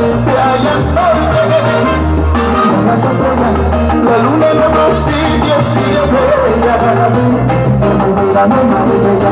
que hay al norte. Las estrellas, la luna en otro sitio sigue bella. En mi vida no más bella,